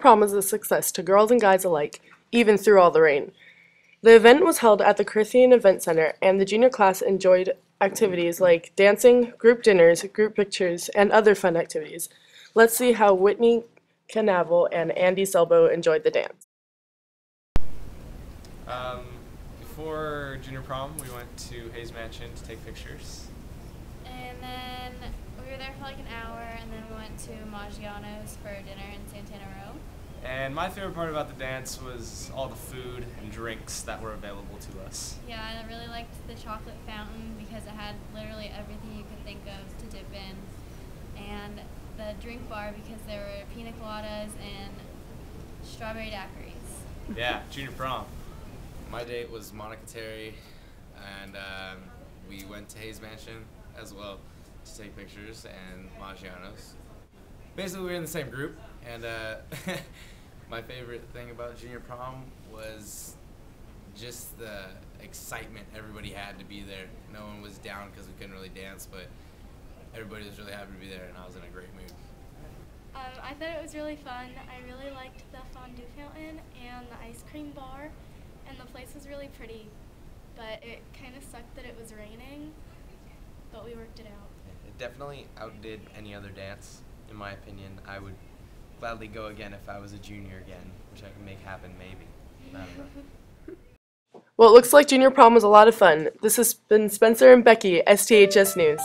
prom was a success to girls and guys alike, even through all the rain. The event was held at the Corinthian Event Center, and the junior class enjoyed activities like dancing, group dinners, group pictures, and other fun activities. Let's see how Whitney Canavel and Andy Selbo enjoyed the dance. Um, before junior prom, we went to Hayes Mansion to take pictures. And then we were there for like an hour, and then we went to Maggiano's for dinner in Santana Row. And my favorite part about the dance was all the food and drinks that were available to us. Yeah, I really liked the chocolate fountain because it had literally everything you could think of to dip in. And the drink bar because there were pina coladas and strawberry daiquiris. Yeah, junior prom. My date was Monica Terry, and um, we went to Hayes Mansion as well to take pictures and Maggiano's. Basically, we were in the same group, and uh, my favorite thing about junior prom was just the excitement everybody had to be there. No one was down because we couldn't really dance, but everybody was really happy to be there, and I was in a great mood. Um, I thought it was really fun. I really liked the fondue fountain and the ice cream bar, and the place was really pretty. But it kind of sucked that it was raining, but we worked it out. It definitely outdid any other dance, in my opinion. I would gladly go again if I was a junior again, which I can make happen maybe. Well, it looks like junior prom was a lot of fun. This has been Spencer and Becky, STHS News.